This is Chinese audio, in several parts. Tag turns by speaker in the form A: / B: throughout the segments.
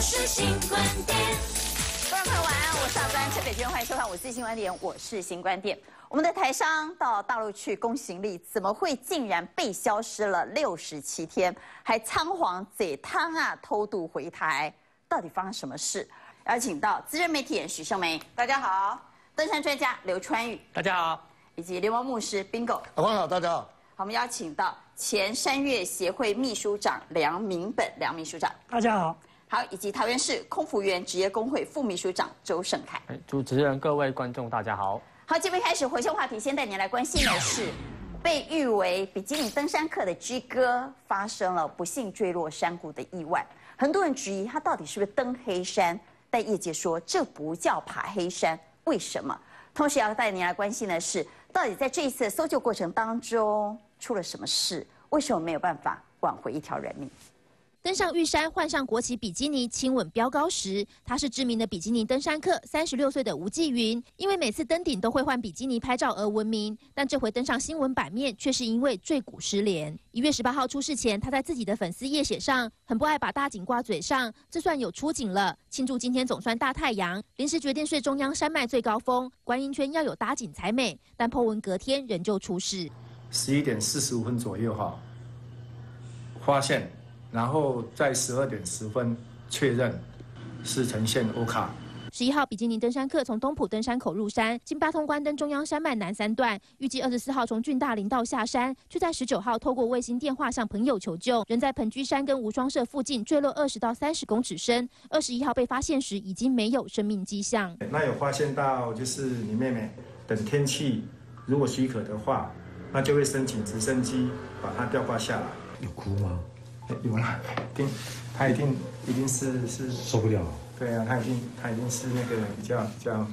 A: 是新观点。
B: 观众朋友晚安，我是阿关陈北娟，欢迎收看我最新观点，我是新观点。我们的台商到大陆去公行李，怎么会竟然被消失了六十七天，还仓皇贼汤啊偷渡回台？到底发生什么事？邀请到资深媒体人许秀梅，
C: 大家好，
B: 登山专家刘川宇，
D: 大家好，
B: 以及流氓牧师 Bingo。
E: 阿光好，大家好。
B: 好，我们邀请到前山岳协会秘书长梁明本，梁秘书长。
F: 大家好。
B: 好，以及桃园市空服员职业工会副秘书长周盛凯。
D: 主持人、各位观众，大家好。
B: 好，节目开始，回线话题，先带您来关心的是，被誉为比基尼登山客的居哥发生了不幸坠落山谷的意外。很多人质疑他到底是不是登黑山，但业界说这不叫爬黑山，为什么？同时要带您来关心的是，到底在这一次搜救过程当中出了什么事？为什么没有办法挽回一条人命？
G: 登上玉山，换上国旗比基尼，亲吻标高时，他是知名的比基尼登山客，三十六岁的吴继云。因为每次登顶都会换比基尼拍照而闻名，但这回登上新闻版面，却是因为坠谷失联。一月十八号出事前，他在自己的粉丝页写上，很不爱把大景挂嘴上，这算有出景了，庆祝今天总算大太阳。临时决定睡中央山脉最高峰，观音圈要有搭景才美，但破文隔天仍旧出事。
H: 十一点四十五分左右哈，发现。然后在十二点十分确认是呈现 O 卡。
G: 十一号比基尼登山客从东浦登山口入山，经八通关登中央山脉南三段，预计二十四号从郡大林道下山，却在十九号透过卫星电话向朋友求救，人在彭居山跟无双社附近坠落二十到三十公尺深。二十一号被发现时已经没有生命迹象。
H: 那有发现到就是你妹妹，等天气如果许可的话，那就会申请直升机把她吊挂下来。
E: 有哭吗？
H: 有了，一定，他一定一定是是
E: 受不了。
H: 对啊，他一定他一定是那个比较比较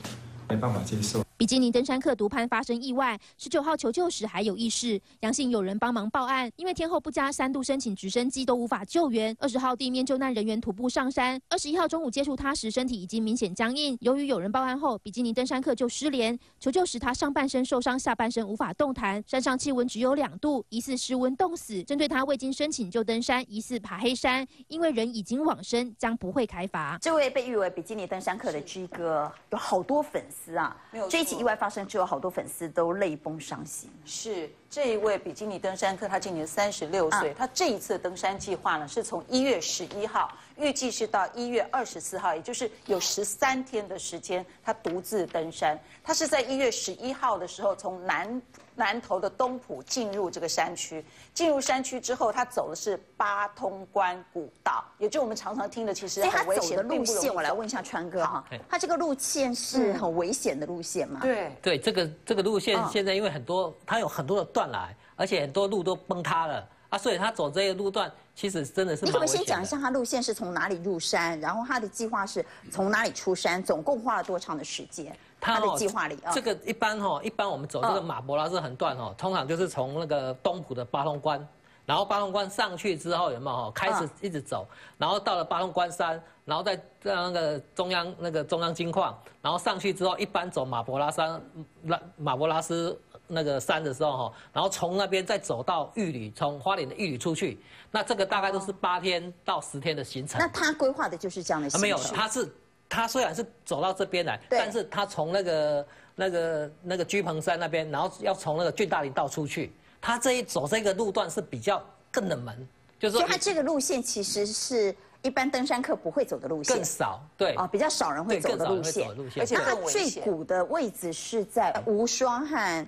H: 没办法接受。
G: 比基尼登山客独攀发生意外，十九号求救时还有意识，阳性有人帮忙报案，因为天候不佳，三度申请直升机都无法救援。二十号地面救难人员徒步上山，二十一号中午接触他时，身体已经明显僵硬。由于有人报案后，比基尼登山客就失联。求救时他上半身受伤，下半身无法动弹，山上气温只有两度，疑似失温冻死。针对他未经申请就登山，疑似爬黑山，因为人已经往生，将不会开罚。
B: 这位被誉为比基尼登山客的 G 哥，有好多粉丝啊，没有。起意外发生之后，好多粉丝都泪崩伤心。
C: 是这一位比基尼登山客，他今年三十六岁。他这一次登山计划呢，是从一月十一号，预计是到一月二十四号，也就是有十三天的时间，他独自登山。他是在一月十一号的时候，从南。南头的东浦进入这个山区，进入山区之后，他走的是八通关古道，也就我们常常听的，其实很危险
B: 的路线。我来问一下川哥哈，他这个路线是很危险的路线吗？
C: 对
D: 对，这个这个路线现在因为很多，它有很多的断崖，而且很多路都崩塌了啊，所以他走这些路段其实真的是。
B: 你可不可以先讲一下他路线是从哪里入山，然后他的计划是从哪里出山，总共花了多长的时间？他的计划里啊，
D: 这个一般哈，一般我们走这个马博拉斯横断哦，通常就是从那个东浦的八通关，然后八通关上去之后有没有哈，开始一直走，然后到了八通关山，然后再在那个中央那个中央金矿，然后上去之后，一般走马博拉山拉马博拉斯那个山的时候哈，然后从那边再走到玉里，从花莲的玉里出去，那这个大概都是八天到十天的行程。
B: 那他规划的就是这样的行程？
D: 没有，他是。他虽然是走到这边来，但是他从那个那个那个居鹏山那边，然后要从那个俊大林道出去，他这一走这个路段是比较更冷门，
B: 就是说他这个路线其实是一般登山客不会走的路线，
D: 更少，对，啊，
B: 比较少人会走的路线，
C: 而且
B: 它最古的位置是在无双和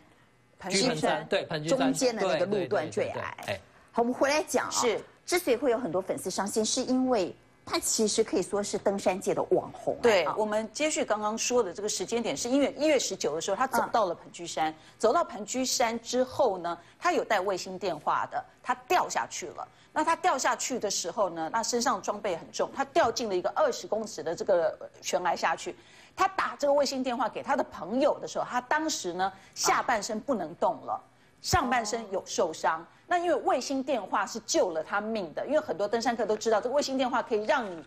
D: 居鹏山对
B: 中间的那个路段最矮。好，我们回来讲啊，
C: 是
B: 之所以会有很多粉丝伤心，是因为。他其实可以说是登山界的网红。
C: 对，我们接续刚刚说的这个时间点，是因为一月十九的时候，他走到了盆居山。走到盆居山之后呢，他有带卫星电话的，他掉下去了。那他掉下去的时候呢，那身上装备很重，他掉进了一个二十公尺的这个悬崖下去。他打这个卫星电话给他的朋友的时候，他当时呢下半身不能动了。上半身有受伤，那因为卫星电话是救了他命的，因为很多登山客都知道，这个卫星电话可以让你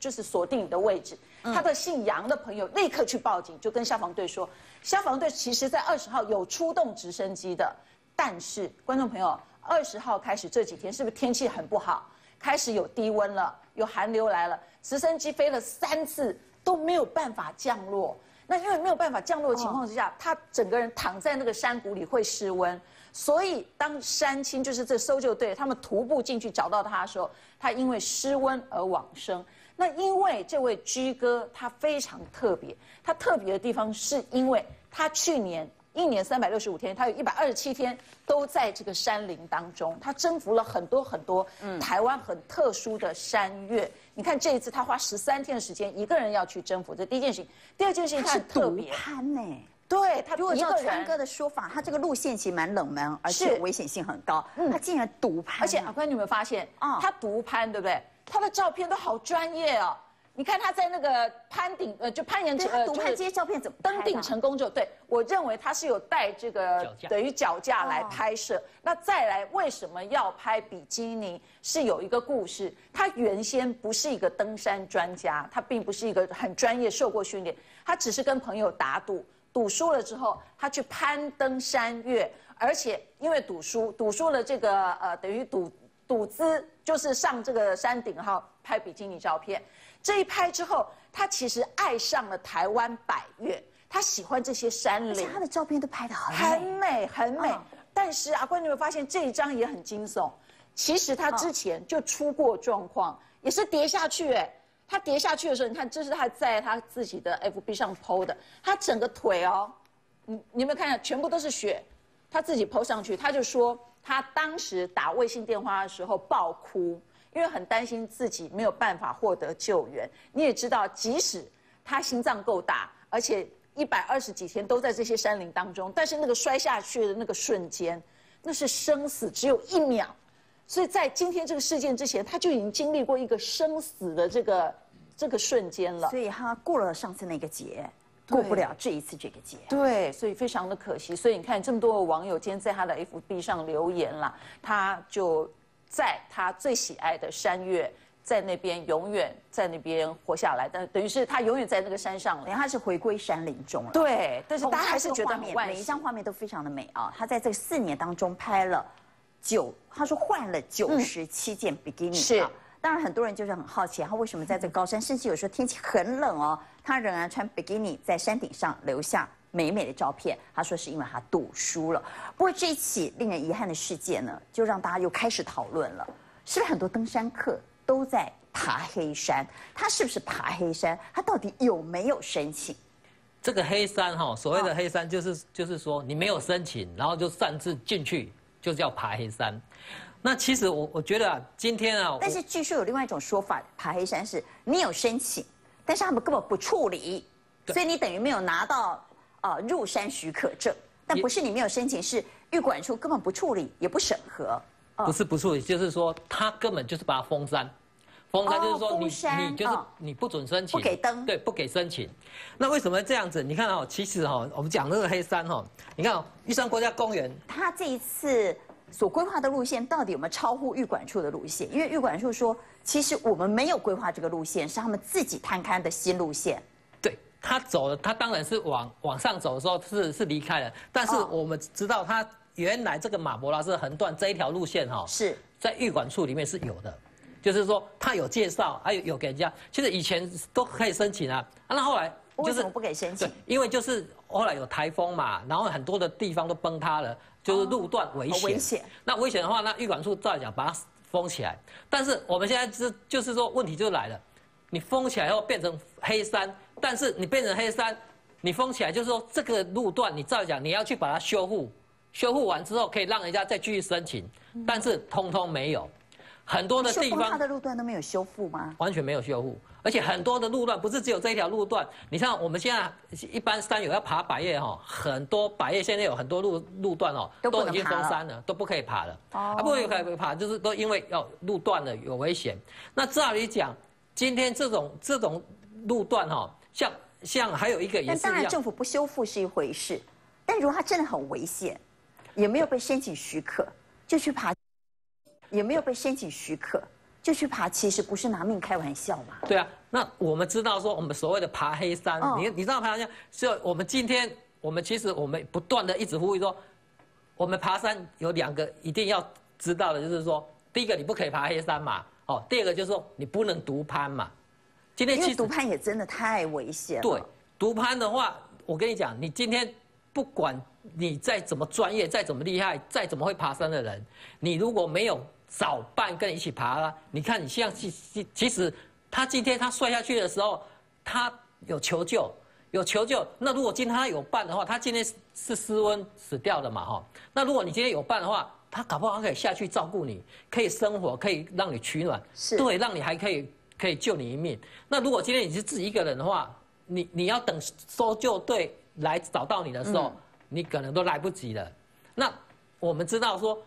C: 就是锁定你的位置。他的姓杨的朋友立刻去报警，就跟消防队说，消防队其实在二十号有出动直升机的，但是观众朋友，二十号开始这几天是不是天气很不好？开始有低温了，有寒流来了，直升机飞了三次都没有办法降落。那因为没有办法降落的情况之下，他整个人躺在那个山谷里会失温，所以当山青就是这搜救队他们徒步进去找到他的时候，他因为失温而往生。那因为这位居哥他非常特别，他特别的地方是因为他去年。一年三百六十五天，他有一百二十七天都在这个山林当中，他征服了很多很多台湾很特殊的山岳。你看这一次他花十三天的时间，一个人要去征服，这第一件事情。第二件事情他
B: 是
C: 特别
B: 攀呢。
C: 对他
B: 如果照川哥
C: 的
B: 的说法，他这个路线其实蛮冷门，而且危险性很高。他竟然独攀，
C: 而且阿坤，你有没有发现啊？他独攀对不对？他的照片都好专业哦。你看他在那个攀顶，呃，就攀岩，
B: 呃，独攀这些照片怎么
C: 登顶成功就对我认为他是有带这个等于脚架来拍摄。那再来为什么要拍比基尼？是有一个故事。他原先不是一个登山专家，他并不是一个很专业、受过训练，他只是跟朋友打赌，赌输了之后，他去攀登山岳，而且因为赌输，赌输了这个呃，等于赌赌资就是上这个山顶哈拍比基尼照片。这一拍之后，他其实爱上了台湾百越，他喜欢这些山林，
B: 他的照片都拍得
C: 很美，很美。但是阿关，你有发现这一张也很惊悚？其实他之前就出过状况，也是跌下去。哎，他跌下去的时候，你看这是他在他自己的 FB 上 PO 的，他整个腿哦，你你有没有看下？全部都是血，他自己 PO 上去，他就说他当时打卫星电话的时候爆哭。因为很担心自己没有办法获得救援，你也知道，即使他心脏够大，而且一百二十几天都在这些山林当中，但是那个摔下去的那个瞬间，那是生死只有一秒，所以在今天这个事件之前，他就已经经历过一个生死的这个这个瞬间了。
B: 所以他过了上次那个劫，过不了这一次这个劫。
C: 对，所以非常的可惜。所以你看，这么多的网友今天在他的 FB 上留言了，他就。在他最喜爱的山岳，在那边永远在那边活下来，但等于是他永远在那个山上了，
B: 他是回归山林中了。
C: 对，但是大家还是觉得
B: 每一张画面都非常的美啊。他在这四年当中拍了九，他说换了九十七件比基尼。
C: 是，
B: 当然很多人就是很好奇，他为什么在这高山，甚至有时候天气很冷哦，他仍然穿比基尼在山顶上留下。美美的照片，他说是因为他赌输了。不过这一起令人遗憾的事件呢，就让大家又开始讨论了：是不是很多登山客都在爬黑山？他是不是爬黑山？他到底有没有申请？
D: 这个黑山哈，所谓的黑山就是就是说你没有申请，然后就擅自进去，就叫爬黑山。那其实我我觉得啊，今天啊，
B: 但是据说有另外一种说法，爬黑山是你有申请，但是他们根本不处理，所以你等于没有拿到。啊，入山许可证，但不是你没有申请，是预管处根本不处理，也不审核。
D: 不是不处理，就是说他根本就是把它封山，封山就是说你你就是你不准申请，
B: 不给登，
D: 对，不给申请。那为什么这样子？你看哦，其实哦，我们讲那个黑山哦，你看哦玉山国家公园，
B: 他这一次所规划的路线到底有没有超乎预管处的路线？因为预管处说，其实我们没有规划这个路线，是他们自己摊开的新路线。
D: 他走了，他当然是往往上走的时候是是离开了，但是我们知道他原来这个马博拉是横断这一条路线哈，
B: 是
D: 在预管处里面是有的，就是说他有介绍，还有有给人家，其实以前都可以申请啊，那后来
B: 就是不给申请？
D: 因为就是后来有台风嘛，然后很多的地方都崩塌了，就是路段危险。
B: 危险。
D: 那危险的话，那预管处照理讲把它封起来，但是我们现在是就是说问题就来了，你封起来后变成黑山。但是你变成黑山，你封起来，就是说这个路段，你照讲你要去把它修复，修复完之后可以让人家再继续申请，但是通通没有，很多的地方
B: 它的路段都没有修复吗？
D: 完全没有修复，而且很多的路段不是只有这一条路段，你像我们现在一般山友要爬百叶哈，很多百叶现在有很多路路段哦，
B: 都
D: 已经封山了，都不可以爬了，哦，不可以爬，就是都因为要路段了有危险。那照理讲，今天这种这种路段哈。像像还有一个也是
B: 但当然政府不修复是一回事，但如果它真的很危险，也没有被申请许可就去爬，也没有被申请许可就去爬，其实不是拿命开玩笑嘛？
D: 对啊，那我们知道说我们所谓的爬黑山，你你知道爬黑山，就我们今天我们其实我们不断的一直呼吁说，我们爬山有两个一定要知道的，就是说第一个你不可以爬黑山嘛。哦，第二个就是说你不能独攀嘛。今天
B: 因为
D: 其实
B: 独攀也真的太危险了。
D: 对，毒攀的话，我跟你讲，你今天不管你再怎么专业，再怎么厉害，再怎么会爬山的人，你如果没有找伴跟你一起爬啦，你看你像其其其实他今天他摔下去的时候，他有求救，有求救。那如果今天他有伴的话，他今天是是失温死掉的嘛哈。那如果你今天有伴的话，他搞不好可以下去照顾你，可以生活，可以让你取暖，
B: 是
D: 对，让你还可以可以救你一命。那如果今天你是自己一个人的话，你你要等搜救队来找到你的时候，你可能都来不及了。那我们知道说，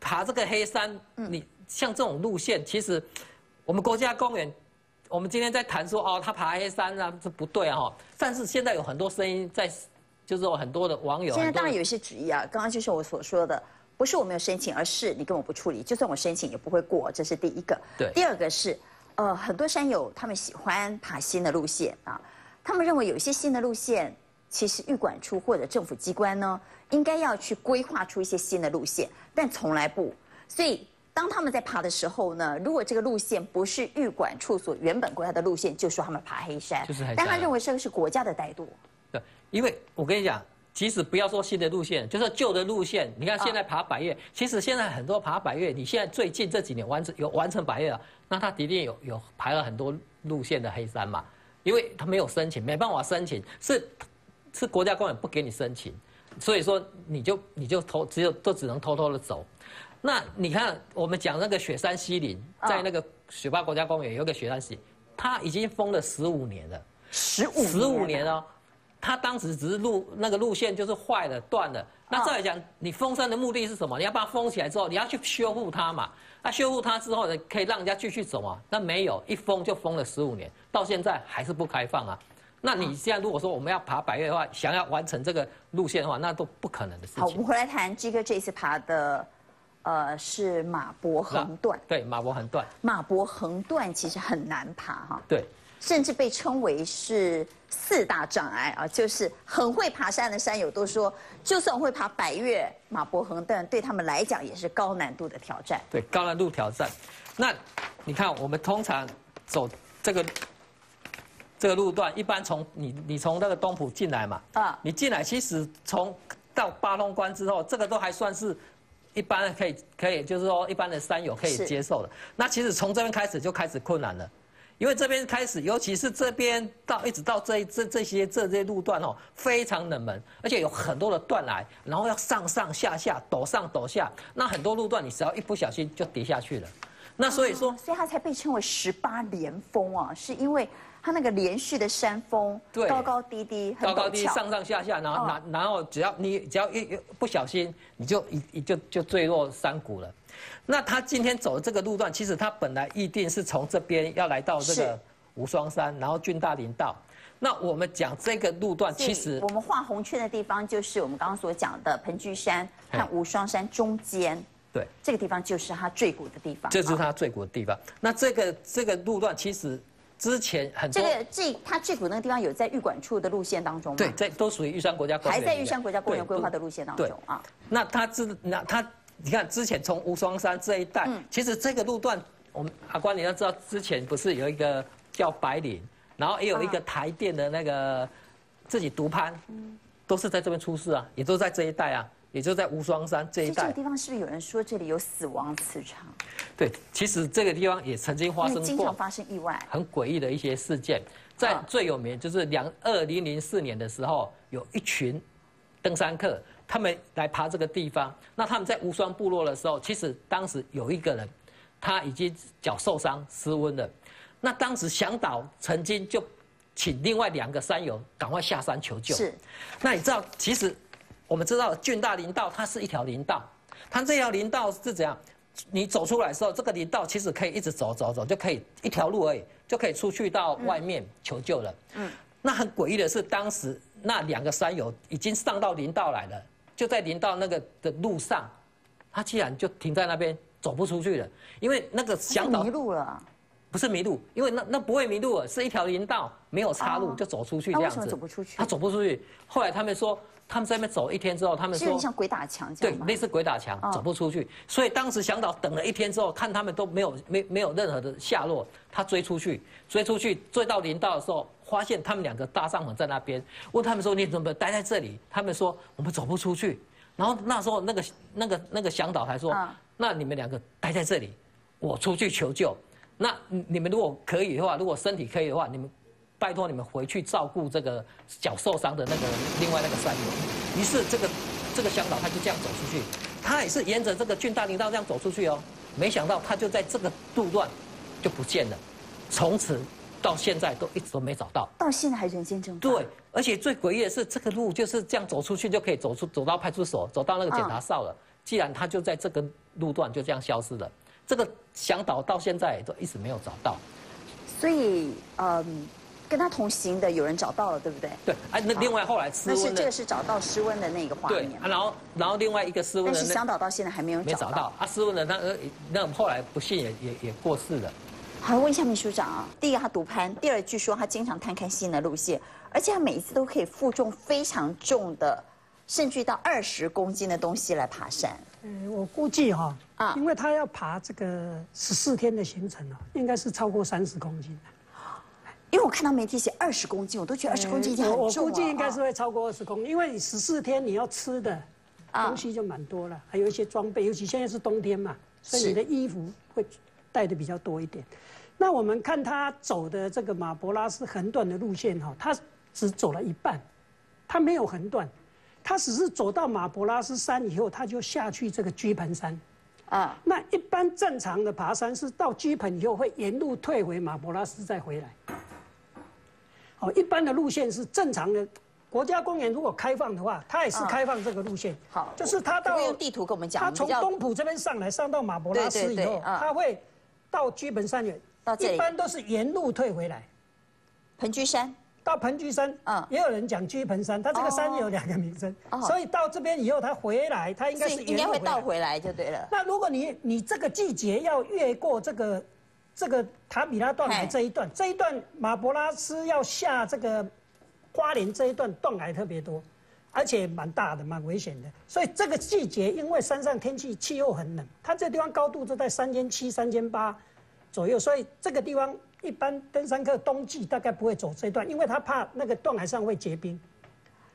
D: 爬这个黑山，你像这种路线，其实我们国家公园，我们今天在谈说哦，他爬黑山啊，这不对啊哈。但是现在有很多声音在，就是有很多的网友，
B: 现在当然有一些质疑啊，刚刚就是我所说的，不是我没有申请，而是你根本不处理，就算我申请也不会过，这是第一个。
D: 对
B: 第二个是，呃，很多山友他们喜欢爬新的路线啊，他们认为有一些新的路线，其实预管处或者政府机关呢，应该要去规划出一些新的路线，但从来不，所以。当他们在爬的时候呢，如果这个路线不是预管处所原本规划的路线，就说他们爬黑山，
D: 就是黑山
B: 但他认为这个是国家的怠惰。
D: 对，因为我跟你讲，即使不要说新的路线，就是旧的路线，你看现在爬百越，其实现在很多爬百越，你现在最近这几年完成有完成百越了，那他的确有有排了很多路线的黑山嘛，因为他没有申请，没办法申请，是是国家公园不给你申请，所以说你就你就偷只有都只能偷偷的走。那你看我们讲那个雪山西林，在那个雪霸国家公园有一个雪山西，它已经封了十五年了。
B: 十五
D: 十五年哦，他当时只是路那个路线就是坏了断了。那再来讲，你封山的目的是什么？你要把它封起来之后，你要去修复它嘛。那修复它之后呢，可以让人家继续走啊。那没有，一封就封了十五年，到现在还是不开放啊。那你现在如果说我们要爬百越的话，想要完成这个路线的话，那都不可能的事情
B: 好，我们。回来谈基哥这一次爬的，呃，是马博横断。
D: 对，马博横断。
B: 马博横断其实很难爬哈，
D: 对，
B: 甚至被称为是四大障碍啊，就是很会爬山的山友都说，就算会爬百越，马博横但对他们来讲也是高难度的挑战。
D: 对，高难度挑战。那你看，我们通常走这个这个路段，一般从你你从那个东浦进来嘛，
B: 啊
D: 啊，你进来其实从到八通关之后，这个都还算是一般可以可以，就是说一般的山友可以接受的。那其实从这边开始就开始困难了。因为这边开始，尤其是这边到一直到这这这些这些路段哦，非常冷门，而且有很多的断崖，然后要上上下下，陡上陡下，那很多路段你只要一不小心就跌下去了。那所以说，
B: 所以它才被称为十八连峰啊，是因为它那个连续的山峰，
D: 对
B: 高高低低，很
D: 高高低上上下下，然后
B: 哦
D: 然然后只要你只要一一不小心，你就一一就就坠落山谷了。那他今天走的这个路段，其实他本来预定是从这边要来到这
B: 是
D: 个无双山，然后郡大林道。那我们讲这个路段，其实
B: 我们画红圈的地方就是我们刚刚所讲的盆居山和无双山中间，
D: 对，
B: 这个地方就是它坠谷的地方。
D: 这是
B: 啊
D: 它坠谷的地方。那这个这个路段其实之前很多
B: 这个这它坠谷那个地方有在预管处的路线当中吗？
D: 对，，这都属于玉山国家公园
B: 还在玉山国家公园
D: 对
B: 规划的路线当中啊。
D: 那他知那他，你看之前从无双山这一带，
B: 嗯
D: 其实这个路段，我们阿关你要知道，之前不是有一个叫白领，然后也有一个
B: 啊
D: 台电的那个自己独攀，都是在这边出事啊，也都在这一带啊，也就在无双山这一带。
B: 这个地方是不是有人说这里有死亡磁场？
D: 对，其实这个地方也曾经发生过
B: 经常发生意外。
D: 很诡异的一些事件，在
B: 啊
D: 最有名就是两二零零四年的时候，有一群登山客，他们来爬这个地方。那他们在无双部落的时候，其实当时有一个人，他已经脚受伤失温了。那当时向导曾经就请另外两个山友赶快下山求救。
B: 是，
D: 那你知道，其实我们知道俊大林道它是一条林道，它这条林道是怎样？你走出来的时候，这个林道其实可以一直走走走，就可以一条路而已，就可以出去到外面求救了。嗯，那很诡异的是，当时那两个山友已经上到林道来了，就在林道那个的路上，他竟然就停在那边走不出去了，因为那个向导
B: 迷路了，
D: 不是迷路，因为那那不会迷路了，是一条林道，没有岔路就走出去这样子。
B: 走不出去？
D: 他走不出去。后来他们说，他们在那边走一天之后，他们说
B: 像鬼打墙这样
D: 对，类似鬼打墙，走不出去。所以当时向导等了一天之后，看他们都没有没没有任何的下落，他追出去，追出去，追到林道的时候，发现他们两个搭帐篷在那边，问他们说你怎么待在这里？他们说我们走不出去。然后那时候那个那个那个向导还说，那你们两个待在这里，我出去求救。那你们如果可以的话，如果身体可以的话，你们拜托你们回去照顾这个脚受伤的那个另外那个山友。于是这个这个向导他就这样走出去，他也是沿着这个郡大林道这样走出去哦。没想到他就在这个路段就不见了，从此到现在都一直都没找到。
B: 到现在还人间蒸发。
D: 对，而且最诡异的是，这个路就是这样走出去就可以走出走到派出所，走到那个检查哨了。既然他就在这个路段就这样消失了。这个向导到现在都一直没有找到，
B: 所以嗯，跟他同行的有人找到了，对不对？
D: 对，哎，那另外后来失温
B: 那是这个是找到失温的那个画面。
D: 对，然后然后另外一个失温的，
B: 但是向导到现在还没有
D: 没找到啊，失温的那那后来不幸也也也过世了。
B: 好，问一下秘书长啊，第一个他独攀，第二据说他经常探看新的路线，而且他每一次都可以负重非常重的，甚至到二十公斤的东西来爬山。
A: 嗯，我估计哈，啊，因为他要爬这个十四天的行程哦，应该是超过三十公斤
B: 因为我看到媒体写二十公斤，我都觉得二十公斤已经很重了。
A: 我估计应该是会超过二十公斤，因为你十四天你要吃的东西就蛮多了，还有一些装备，尤其现在是冬天嘛，所以你的衣服会带的比较多一点。那我们看他走的这个马博拉斯横断的路线哈，他只走了一半，他没有横断。他只是走到马博拉斯山以后，他就下去这个居盆山，啊，那一般正常的爬山是到居盆以后会沿路退回马博拉斯再回来。好，一般的路线是正常的。国家公园如果开放的话，它也是开放这个路线。
B: 好，
A: 就是他到
B: 用地图跟我们讲，
A: 他从东浦这边上来，上到马博拉斯以后，他会到居盆山园，
B: 到这
A: 里，一般都是沿路退回来，
B: 盆居山。
A: 到盆居山，嗯，也有人讲居盆山，它这个山有两个名称，所以到这边以后，它回来，它应该是
B: 应该会倒回来就对了。
A: 那如果你你这个季节要越过这个这个塔米拉断崖这一段，这一段马博拉斯要下这个花莲这一段断崖特别多，而且蛮大的，蛮危险的。所以这个季节，因为山上天气气候很冷，它这地方高度就在三千七、三千八左右，所以这个地方。一般登山客冬季大概不会走这段，因为他怕那个断崖上会结冰，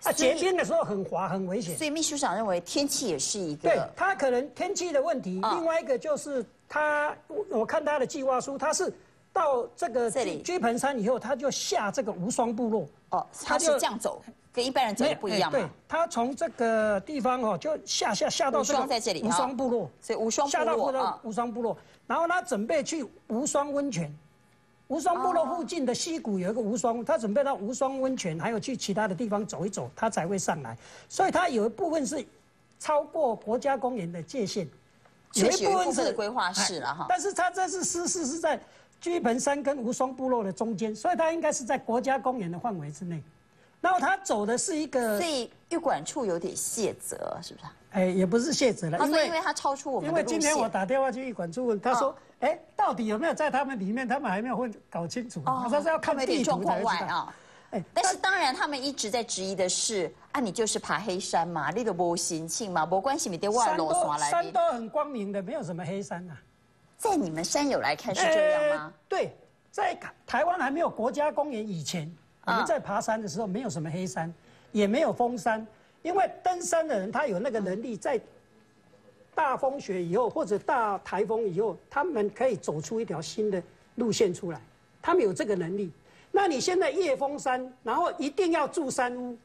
A: 啊，结冰的时候很滑很危险。
B: 所以秘书长认为天气也是一
A: 个。对，他可能天气的问题，另外一个就是他，我看他的计划书，他是到这个居盆山以后，他就下这个无双部落。哦，
B: 他是这样走，跟一般人走的不一样
A: 对，他从这个地方哦，就下下下到这个无双部落，
B: 所以无双部落下到
A: 无双部落，然后他准备去无双温泉。无双部落附近的溪谷有一个无双，他准备到无双温泉，还有去其他的地方走一走，他才会上来。所以他有一部分是超过国家公园的界限，
B: 有一部分是规划是了哈。
A: 但是他这是私事是在居盆山跟无双部落的中间，所以他应该是在国家公园的范围之内。然后他走的是一个，
B: 所以玉管处有点卸责，是不是？
A: 哎，也不是卸责了，
B: 因为因为他超出我们
A: 因为今天我打电话去玉管处问，他说。哎，到底有没有在他们里面？他们还没有问搞清楚。哦，他说是要看地图才知道。
B: 哎，但是当然，他们一直在质疑的是：啊，你就是爬黑山嘛，你都无心情嘛，无关系，你得外路山
A: 来。山都很光明的，没有什么黑山呐。
B: 在你们山友来看是这样吗？
A: 对，在台湾还没有国家公园以前，我们在爬山的时候，没有什么黑山，也没有封山，因为登山的人他有那个能力在。大风雪以后，或者大台风以后，他们可以走出一条新的路线出来，他们有这个能力。那你现在夜封山，然后一定要住山屋，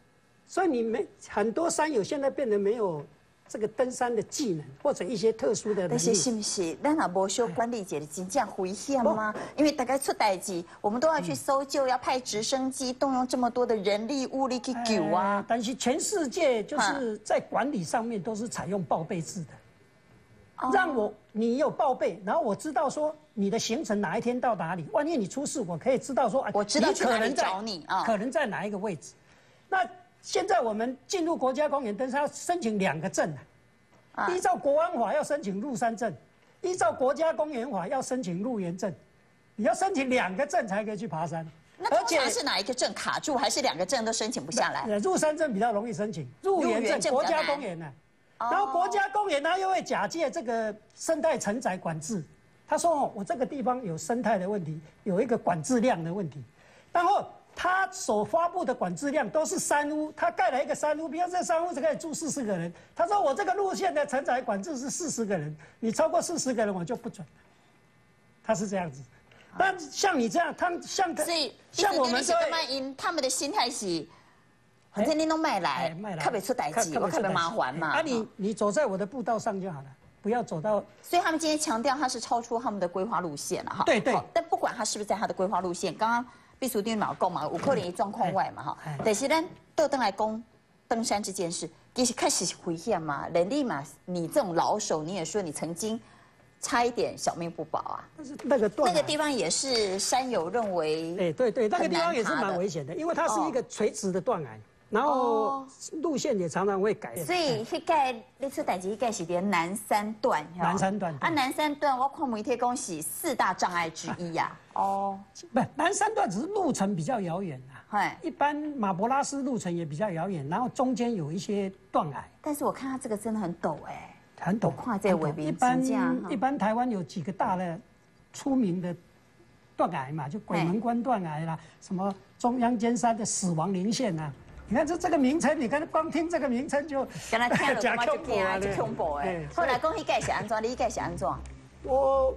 A: 所以你们很多山友现在变得没有这个登山的技能，或者一些特殊的。
B: 那些是不是？咱也无修管理节的真正危险吗？因为大概出代志，我们都要去搜救，要派直升机，动用这么多的人力物力去救啊。
A: 但是全世界就是在管理上面都是采用报备制的。让我你有报备，然后我知道说你的行程哪一天到哪里。万一你出事，我可以知道说，
B: 我知道可能找你啊，
A: 可能在哪一个位置。那现在我们进入国家公园登山要申请两个证依照国安法要申请入山证，依照国家公园法要申请入园证。你要申请两个证才可以去爬山。
B: 那通常是哪一个证卡住，还是两个证都申请不下来？
A: 入山证比较容易申请，入园证国家公园呢。然后国家公园他又会假借这个生态承载管制，他说哦，我这个地方有生态的问题，有一个管制量的问题，然后他所发布的管制量都是三屋，他盖了一个三屋，比如这三屋只可以住四十个人，他说我这个路线的承载管制是四十个人，你超过四十个人我就不准，他是这样子。但像你这样，他像
B: 所以像我们这因他们的心态是。反正你都卖来，特别出代志，我看不麻烦嘛。
A: 啊，你你走在我的步道上就好了，不要走到。
B: 所以他们今天强调他是超出他们的规划路线了哈。
A: 对对。
B: 但不管他是不是在他的规划路线，刚刚毕书丁老讲嘛，五克林状况外嘛哈。但是呢，都登来攻登山这件事，其实开始回现嘛，人力嘛，你这种老手，你也说你曾经差一点小命不保啊。
A: 但是那个
B: 那个地方也是山友认为，
A: 哎对对，那个地方也是蛮危险的，因为它是一个垂直的断崖。然后路线也常常会改，
B: 所以那盖那次代机盖是连南山段，
A: 南山段
B: 啊，南山段我看媒体恭喜四大障碍之一呀。
A: 哦，不，南三段只是路程比较遥远啊。哎，一般马博拉斯路程也比较遥远，然后中间有一些断崖。
B: 但是我看它这个真的很陡哎，
A: 很陡。
B: 跨在尾边
A: 一般一般台湾有几个大的出名的断崖嘛，就鬼门关断崖啦，什么中央尖山的死亡林线啊。你看这这个名称，你看光听这个名称就，
B: 跟他听了 嘛就惊啊，就恐怖哎。后来讲一盖是安装，你一盖是安装。
A: 我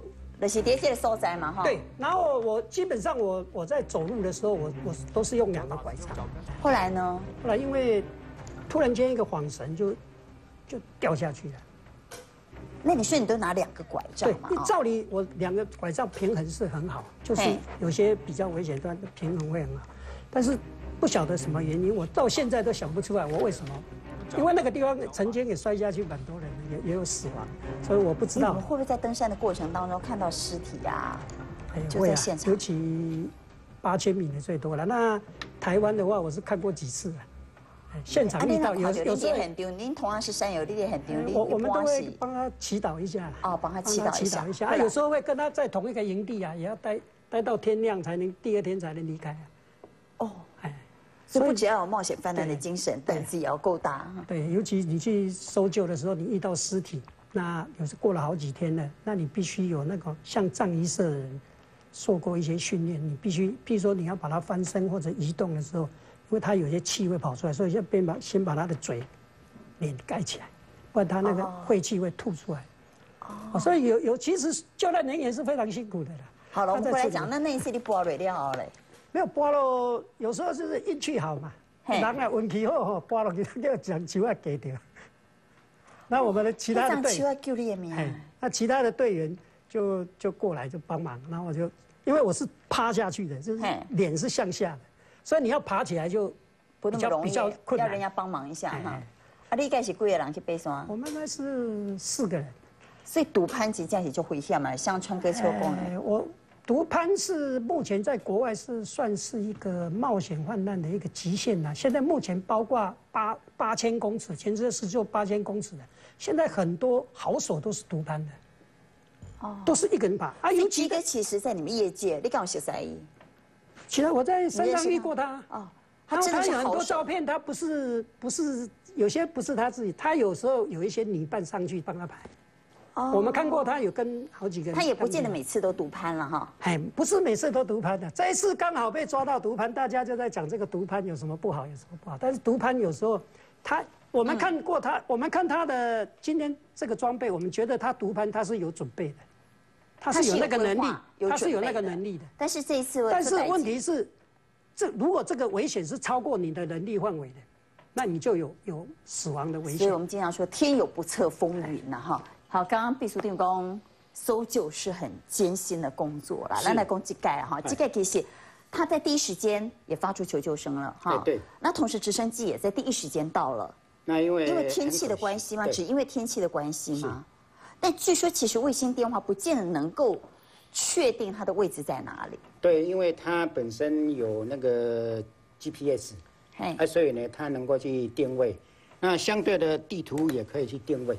B: 就是叠这个所在嘛哈。
A: 对，然后我基本上我我在走路的时候，我我都是用两个拐杖。
B: 后来呢？
A: 后来因为突然间一个晃神，就就掉下去了。
B: 那你说你都拿两个拐杖嘛？
A: 对，照理我两个拐杖平衡是很好，就是有些比较危险段平衡会很好，但是。不晓得什么原因，我到现在都想不出来我为什么，因为那个地方曾经也摔下去蛮多人，也也有死亡，所以我不知道。
B: 你们会不会在登山的过程当中看到尸体呀？
A: 会啊，尤其八千米的最多了。那台湾的话，我是看过几次了，现场遇到有有时候
B: 很丢。您同样是山友，你也很丢。
A: 我我们都会帮他祈祷一下。
B: 哦，帮他祈祷
A: 祈祷一下。他有时候会跟他在同一个营地啊，也要待待到天亮才能，第二天才能离开啊。哦。
B: 所以不只要有冒险犯难的精神，胆子也要够大。
A: 对，尤其你去搜救的时候，你遇到尸体，那有时过了好几天了，那你必须有那个像藏医社的人受过一些训练，你必须，譬如说你要把它翻身或者移动的时候，因为它有些气会跑出来，所以要先把先把它的嘴、脸盖起来，不然它那个晦气会吐出来。哦。所以有有，其实救难人员是非常辛苦的啦。
B: 好了，我们回来讲，那那一次你播瑞了嘞？
A: 没有拔了，有时候就是运气好嘛。人啊运气好吼，拔了就叫奖球啊给掉。那我们的其他的队，那其他的队员就就过来就帮忙，然后我就因为我是趴下去的，就是脸是向下的，所以你要爬起来就
B: 不那么容易，要人家帮忙一下哈。啊，你该是几个人去背山？
A: 我们那是四个人，
B: 所以独攀级这样子就危险嘛，像川哥秋风。
A: 我。独攀是目前在国外是算是一个冒险患难的一个极限了。现在目前包括八八千公尺，前次是就八千公尺的。现在很多好手都是独攀的，哦，都是一个人爬。
B: 啊，有几个其实在你们业界，你刚我写啥意？
A: 其实我在山上遇过他。哦，他真的是很多照片，他不是不是有些不是他自己，他有时候有一些女伴上去帮他拍。我们看过他有跟好几个人，
B: 他也不见得每次都毒攀了哈。哎，
A: 不是每次都毒攀的，这一次刚好被抓到毒攀，大家就在讲这个毒攀有什么不好，有什么不好。但是毒攀有时候，他我们看过他，我们看他的今天这个装备，我们觉得他毒攀他是有准备的，他是有那个能力，他是有那个能力的。
B: 但是这一次，
A: 但是问题是，这如果这个危险是超过你的能力范围的，那你就有有死亡的危险。
B: 所以我们经常说天有不测风云呐哈。好，刚刚毕书定工搜救是很艰辛的工作啦。那来攻击盖哈，机盖其实他在第一时间也发出求救声了
E: 哈。对。
B: 那同时直升机也在第一时间到了。
E: 那因为
B: 因为天气的关系吗？只因为天气的关系吗？但据说其实卫星电话不见得能够确定它的位置在哪里。
E: 对，因为它本身有那个 GPS，哎，所以呢，它能够去定位。那相对的地图也可以去定位。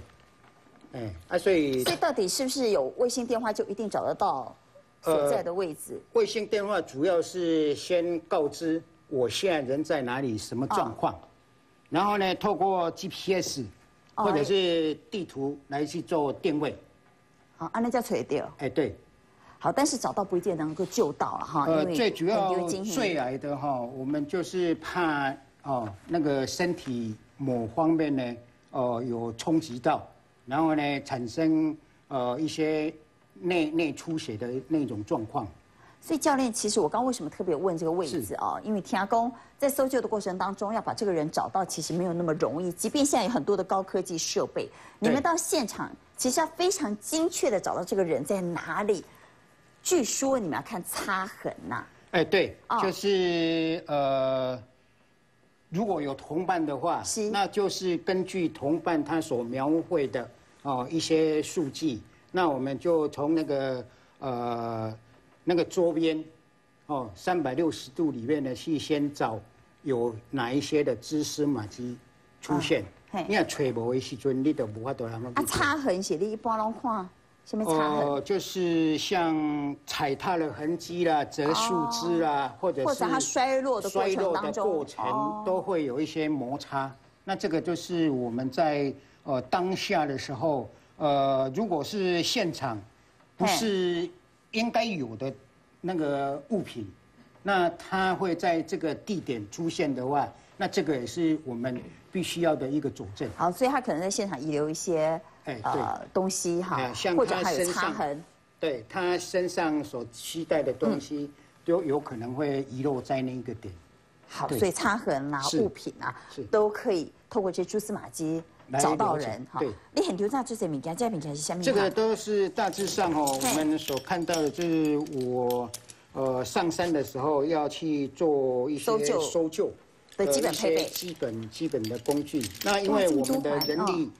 E: 哎，啊，所以
B: 所以到底是不是有卫星电话就一定找得到所在的位置。
E: 卫星电话主要是先告知我现在人在哪里，什么状况，然后呢，透过 GPS 或者是地图来去做定位。
B: 好，按那叫垂钓。
E: 哎，对。
B: 好，但是找到不一定能够救到了哈。呃，
E: 最主要最癌的哈，我们就是怕哦那个身体某方面呢，哦有冲击到，然后呢产生呃一些内内出血的那种状况。
B: 所以教练，其实我刚为什么特别问这个位置啊？因为天涯公在搜救的过程当中，要把这个人找到，其实没有那么容易。即便现在有很多的高科技设备，你们到现场其实要非常精确的找到这个人在哪里。据说你们要看擦痕呐。
E: 哎，对，就是呃，如果有同伴的话，那就是根据同伴他所描绘的哦一些数据，那我们就从那个呃。那个桌边，哦，三百六十度里面呢，去先找有哪一些的蛛丝马迹出现。你看，吹毛的时阵，你都无法度
B: 啊，擦痕是你一般拢看什么擦痕？哦，
E: 就是像踩踏的痕迹啦，折树枝啦，或者是
B: 或者它衰落的
E: 衰落的过程，都会有一些摩擦。那这个就是我们在呃当下的时候，呃，如果是现场，不是。应该有的那个物品，那它会在这个地点出现的话，那这个也是我们必须要的一个佐证。
B: 好，所以他可能在现场遗留一些哎呃东西哈，或者还有擦痕。
E: 对他身上所期待的东西，都有可能会遗落在那个点。
B: 好，所以擦痕啊、物品啊，都可以透过这蛛丝马迹。找到人哈，你很丢炸这些物件，这些物件是什么？
E: 这个都是大致上哦，我们所看到的，就是我呃上山的时候要去做一些搜救
B: 的基本配备、
E: 基本基本的工具。那因为我们的人力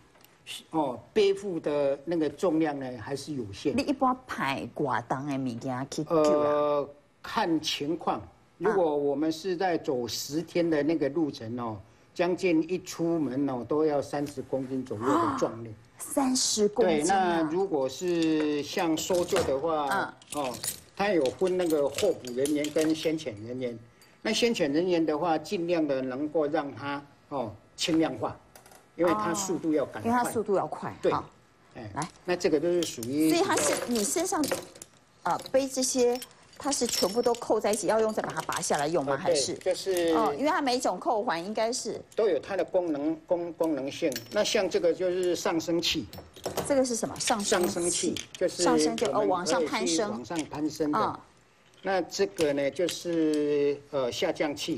E: 哦背负的那个重量呢还是有限。
B: 你一般排挂档的物件去救
E: 呃，看情况，如果我们是在走十天的那个路程哦。将近一出门哦，都要三十公斤左右的重量。
B: 三十公斤。
E: 对，那如果是像搜救的话，哦，它有分那个候补人员跟先遣人员。那先遣人员的话，尽量的能够让它哦轻量化，因为它速度要赶
B: 快。因为它速度要快。
E: 对。哎，来，那这个都是属于。
B: 所以它是你身上，啊，背这些。它是全部都扣在一起，要用再把它拔下来用吗？还是
E: 就是哦，
B: 因为它每种扣环应该是
E: 都有它的功能功功能性。那像这个就是上升器，
B: 这个是什么？上
E: 上升器就是
B: 上升就哦往上攀升，
E: 往上攀升的。那这个呢就是呃下降器，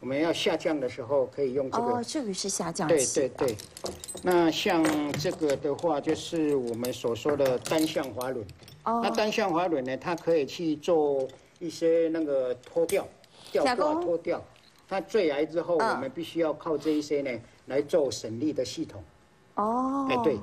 E: 我们要下降的时候可以用这个。哦，
B: 这个是下降器。
E: 对对对。那像这个的话，就是我们所说的单向滑轮。那单向滑轮呢？它可以去做一些那个脱掉、吊挂脱掉。它坠崖之后，我们必须要靠这一些呢来做省力的系统。哦，哎对。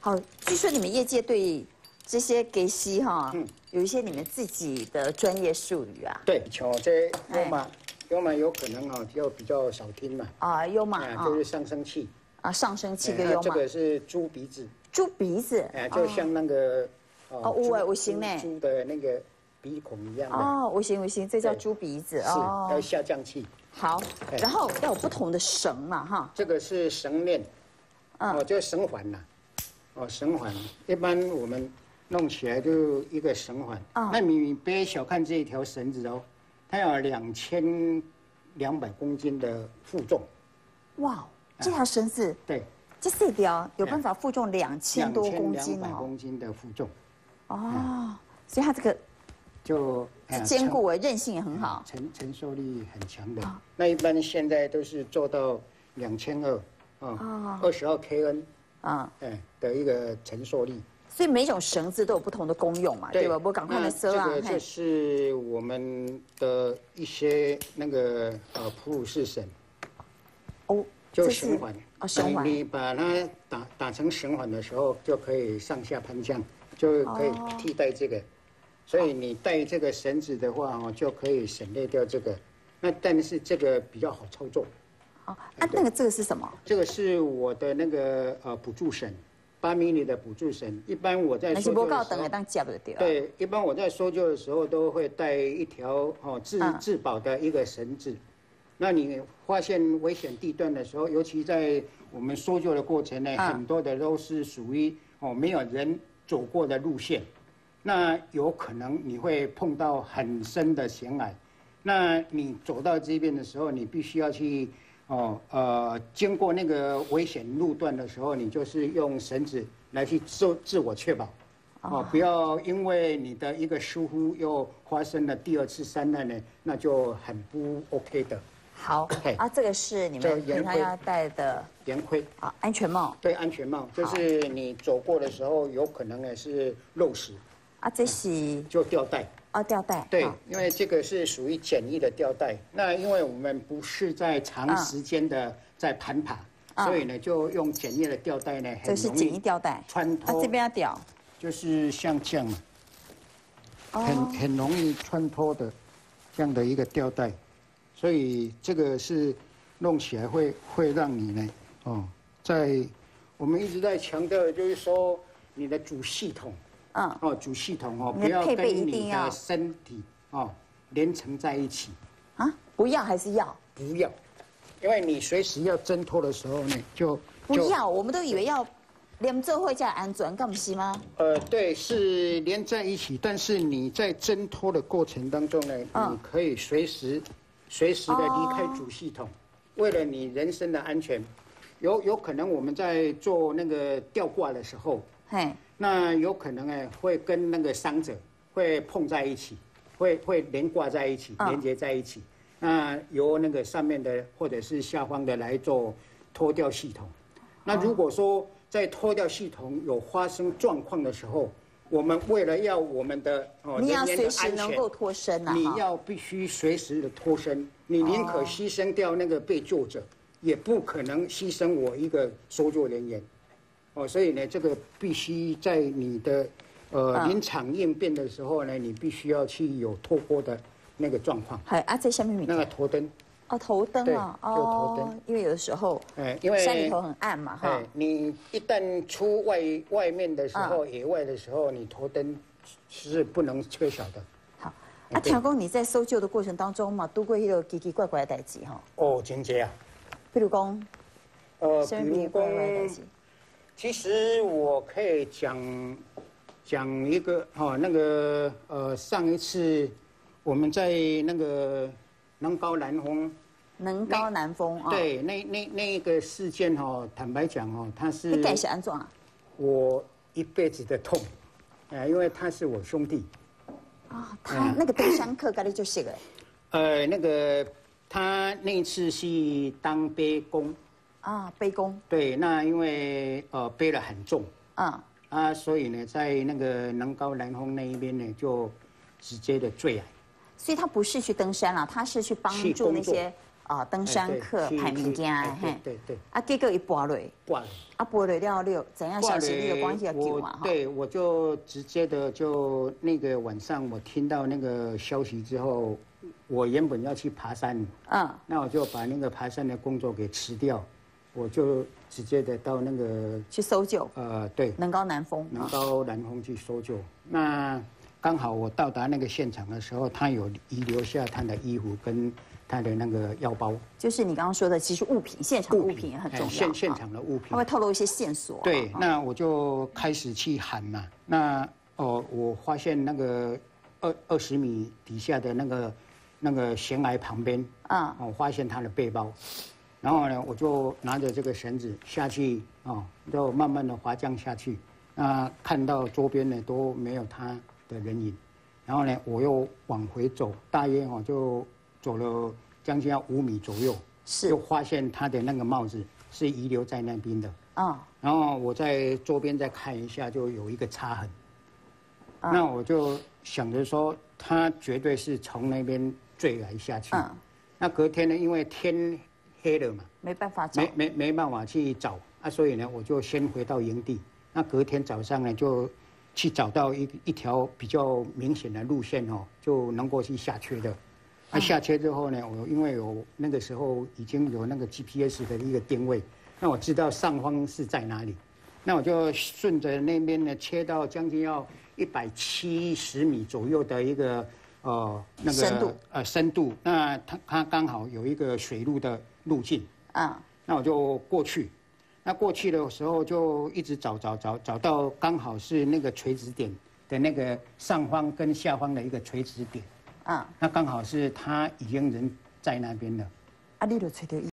B: 好，据说你们业界对这些给息哈，有一些你们自己的专业术语啊。
E: 对，像这优马，优马有可能啊，就比较少听嘛。
B: 啊，优马
E: 就是上升器。
B: 啊，上升器跟优马。
E: 这个是猪鼻子。
B: 猪鼻子。
E: 哎，就像那个。
B: 哦，有诶，有形呢。
E: 猪的那个鼻孔一样的。
B: 哦，有形有形，这叫猪鼻子
E: 哦。是，要下降器。
B: 好，然后要有不同的绳嘛，哈。
E: 这个是绳链，哦，就绳环呐。哦，绳环，一般我们弄起来就一个绳环。啊。那你别小看这一条绳子哦，它有两千两百公斤的负重。
B: 哇，这条绳子。
E: 对。
B: 这四条有办法负重两千多公斤哦。两千两
E: 百公斤的负重。
B: 哦，所以它这个
E: 就
B: 坚固，韧性也很好，
E: 承承受力很强的。那一般现在都是做到两千二啊，二十二 kN 啊，哎的一个承受力。
B: 所以每种绳子都有不同的功用嘛，对吧？我赶快来说
E: 啊。这个就是我们的一些那个呃普鲁士绳。哦，就绳环。哦，绳环。你把它打打成绳环的时候，就可以上下攀降。就可以替代这个，所以你带这个绳子的话哦，就可以省略掉这个。那但是这个比较好操作。
B: 哦，那那个这个是什么？
E: 这个是我的那个呃补助绳，八米里的补助绳。一般我在搜救的时候，
B: 当夹的
E: 对，一般我在搜救的时候都会带一条哦自自保的一个绳子。那你发现危险地段的时候，尤其在我们搜救的过程呢，很多的都是属于哦没有人走过的路线，那有可能你会碰到很深的险隘。那你走到这边的时候，你必须要去哦呃经过那个危险路段的时候，你就是用绳子来去自自我确保，哦不要因为你的一个疏忽又发生了第二次山难呢，那就很不 OK 的。
B: 好，啊，这个是你们平常要戴的
E: 圆盔
B: 啊，安全帽。
E: 对，安全帽就是你走过的时候有可能呢是漏石。
B: 啊，这是
E: 就吊带。
B: 啊，吊带。
E: 对，因为这个是属于简易的吊带。那因为我们不是在长时间的在攀爬，所以呢就用简易的吊带呢，
B: 这是简易吊带，
E: 穿脱。
B: 这边要吊，
E: 就是像这样，很很容易穿脱的这样的一个吊带。所以这个是弄起来会会让你呢，哦，在我们一直在强调的就是说你的主系统，嗯，哦，主系统哦，不要跟你的身体哦连成在一起，
B: 啊，不要还是要？
E: 不要，因为你随时要挣脱的时候呢，就
B: 不要。我们都以为要连这会叫安全，干不是吗？
E: 呃，对，是连在一起，但是你在挣脱的过程当中呢，你可以随时。随时的离开主系统，为了你人身的安全，有有可能我们在做那个吊挂的时候，嘿，那有可能哎会跟那个伤者会碰在一起，会会连挂在一起，连接在一起。那由那个上面的或者是下方的来做脱掉系统。那如果说在脱掉系统有发生状况的时候，我们为了要我们的
B: 哦人员的安全，脱身
E: 你要必须随时的脱身，你宁可牺牲掉那个被救者，也不可能牺牲我一个搜救人员，哦，所以呢，这个必须在你的呃临场应变的时候呢，你必须要去有脱锅的那个状况。
B: 还啊，在下面
E: 那个头灯。
B: 哦，头灯啊，哦，因为有的时候，哎，因为山里头很暗嘛，哈。
E: 你一旦出外外面的时候，野外的时候，你头灯是不能缺少的。
B: 好，啊，条公，你在搜救的过程当中嘛，都过一个奇奇怪怪的代志哈。
E: 哦，真这啊。
B: 比如讲，
E: 呃，比如讲，其实我可以讲讲一个哈，那个呃，上一次我们在那个能高南峰。
B: 能高难封啊！
E: 对，那那那个事件哦，坦白讲哦，他是
B: 你感谢安装啊？
E: 我一辈子的痛，哎，因为他是我兄弟。
B: 啊，他那个登山客，该的就是个。
E: 呃，那个他那次是当背工。
B: 啊，背工。
E: 对，那因为呃背了很重。啊。啊，所以呢，在那个能高南峰那一边呢，就直接的坠崖。
B: 所以他不是去登山了，他是去帮助那些。啊，登山客排名家，
E: 嘿，对对，
B: 啊，结果一拔落，
E: 拔落，
B: 啊，拔落了了，怎样消息？你有关系要救嘛？
E: 对，我就直接的就那个晚上，我听到那个消息之后，我原本要去爬山，嗯，那我就把那个爬山的工作给辞掉，我就直接的到那个
B: 去搜救，
E: 呃，对，
B: 能高南峰，
E: 能高南峰去搜救。那刚好我到达那个现场的时候，他有遗留下他的衣服跟。他的那个腰包，
B: 就是你刚刚说的，其实物品现场物品也很重要。
E: 现现场的物品，
B: 他会透露一些线索。
E: 对，那我就开始去喊嘛。那哦，我发现那个二二十米底下的那个那个悬崖旁边，啊，我发现他的背包。然后呢，我就拿着这个绳子下去，哦，就慢慢的滑降下去。那看到周边呢都没有他的人影。然后呢，我又往回走，大约哦就。走了将近要五米左右，
B: 是
E: 就发现他的那个帽子是遗留在那边的啊。然后我在周边再看一下，就有一个擦痕。那我就想着说，他绝对是从那边坠崖下去。那隔天呢，因为天黑了嘛，
B: 没办法找，
E: 没没没办法去找啊，所以呢，我就先回到营地。那隔天早上呢，就去找到一一条比较明显的路线哦，就能够去下去的。那下车之后呢，我因为有那个时候已经有那个 GPS 的一个定位，那我知道上方是在哪里，那我就顺着那边呢切到将近要一百七十米左右的一个呃那个
B: 深度。
E: 呃深度，那它它刚好有一个水路的路径，
B: 啊，
E: 那我就过去。那过去的时候就一直找找找找到刚好是那个垂直点的那个上方跟下方的一个垂直点，
B: 嗯，
E: 那刚好是他已经人在那边了。
B: 啊，你就找到伊